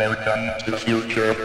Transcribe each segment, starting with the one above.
Welcome to the future.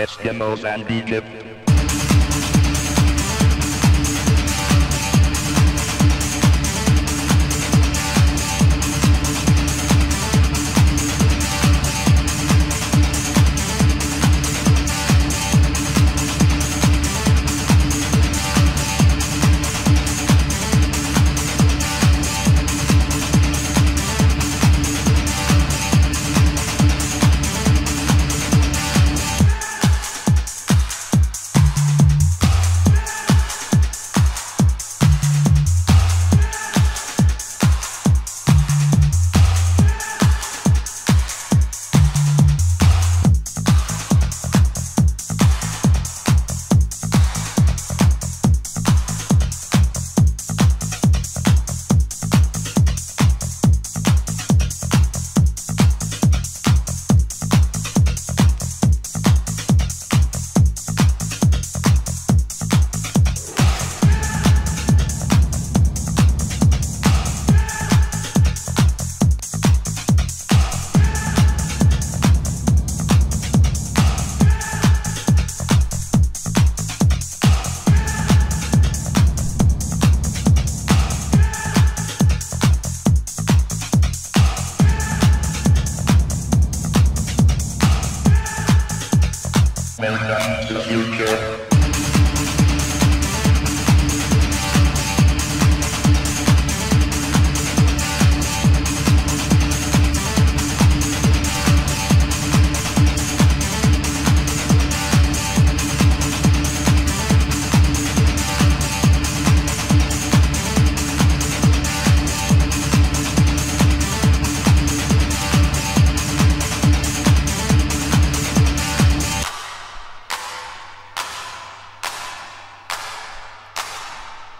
Eskimos and Egypt.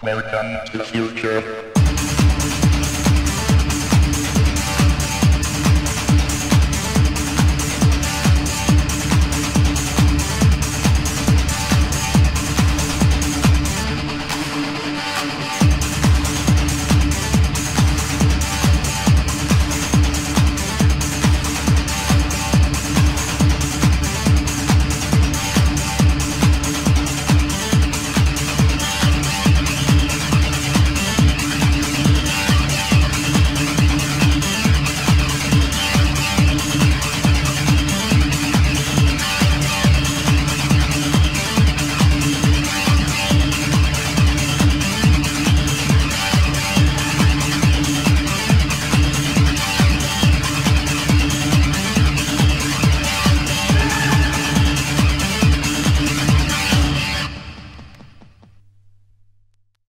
Welcome to the future.